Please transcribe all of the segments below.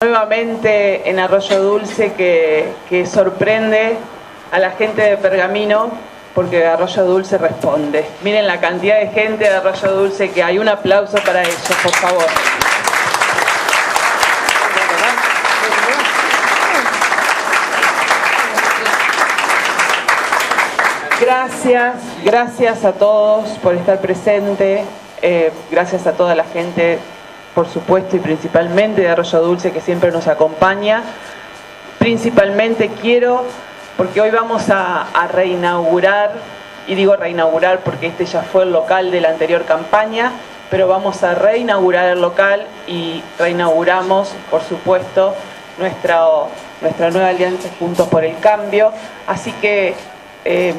Nuevamente en Arroyo Dulce que, sorprende a la gente de Pergamino porque Arroyo Dulce responde. Miren la cantidad de gente de Arroyo Dulce que hay. Un aplauso para ellos, por favor. Gracias, gracias a todos por estar presente, eh, gracias a toda la gente por supuesto, y principalmente de Arroyo Dulce, que siempre nos acompaña. Principalmente quiero, porque hoy vamos a, reinaugurar, y digo reinaugurar porque este ya fue el local de la anterior campaña, pero vamos a reinaugurar el local y reinauguramos, por supuesto, nuestra, nuestra nueva alianza Juntos por el Cambio. Así que em,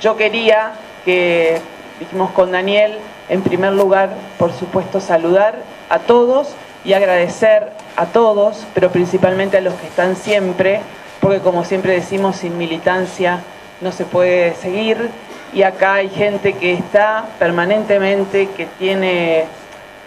yo quería que, dijimos con Daniel, en primer lugar, por supuesto, saludar a todos y agradecer a todos, pero principalmente a los que están siempre, porque como siempre decimos, sin militancia no se puede seguir. Y acá hay gente que está permanentemente, que tiene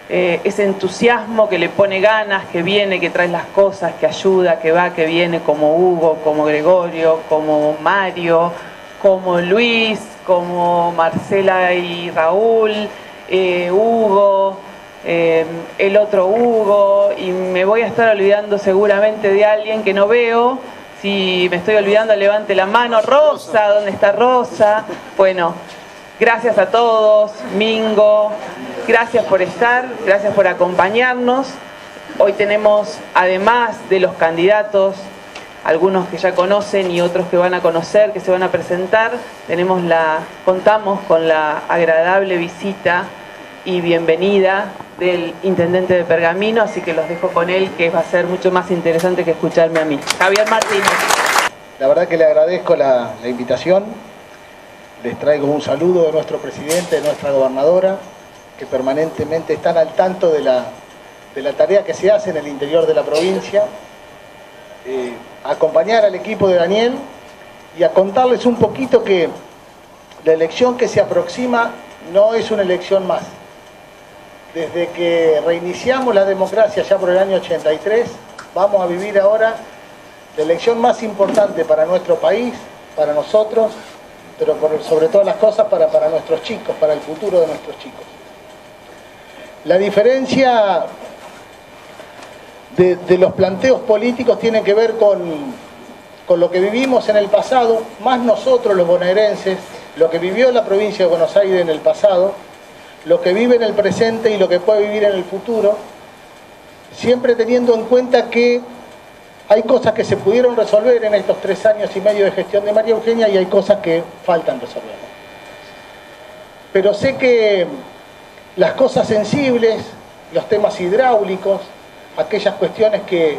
eh, ese entusiasmo, que le pone ganas, que viene, que trae las cosas, que ayuda, que va, que viene, como Hugo, como Gregorio, como Mario, como Luis, como Marcela y Raúl, eh, Hugo, eh, el otro Hugo, y me voy a estar olvidando seguramente de alguien que no veo. Si me estoy olvidando, levante la mano. Rosa, ¿dónde está Rosa? Bueno, gracias a todos. Mingo, gracias por estar, gracias por acompañarnos. Hoy tenemos, además de los candidatos, algunos que ya conocen y otros que van a conocer, que se van a presentar, la, contamos con la agradable visita y bienvenida del intendente de Pergamino, así que los dejo con él, que va a ser mucho más interesante que escucharme a mí. Javier Martínez. La verdad que le agradezco la, invitación, les traigo un saludo de nuestro presidente, de nuestra gobernadora, que permanentemente están al tanto de la, de la tarea que se hace en el interior de la provincia, eh, acompañar al equipo de Daniel y a contarles un poquito que la elección que se aproxima no es una elección más, desde que reiniciamos la democracia ya por el año 83, vamos a vivir ahora la elección más importante para nuestro país, para nosotros, pero sobre todas las cosas para, para nuestros chicos, para el futuro de nuestros chicos. La diferencia de, los planteos políticos tiene que ver con, con lo que vivimos en el pasado, más nosotros los bonaerenses, lo que vivió la provincia de Buenos Aires en el pasado, lo que vive en el presente y lo que puede vivir en el futuro, siempre teniendo en cuenta que hay cosas que se pudieron resolver en estos tres años y medio de gestión de María Eugenia y hay cosas que faltan resolver. Pero sé que las cosas sensibles, los temas hidráulicos, aquellas cuestiones que,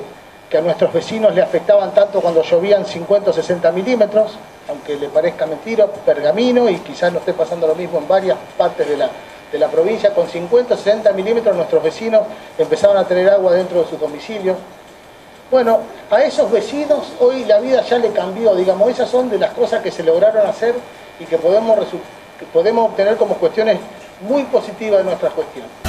a nuestros vecinos le afectaban tanto cuando llovían 50 o 60 milímetros, aunque le parezca mentira, pergamino, y quizás no esté pasando lo mismo en varias partes de la, provincia, con 50 o 60 milímetros nuestros vecinos empezaban a tener agua dentro de sus domicilios. Bueno, a esos vecinos hoy la vida ya le cambió, digamos, esas son de las cosas que se lograron hacer y que podemos, que podemos obtener como cuestiones muy positivas de nuestra cuestión.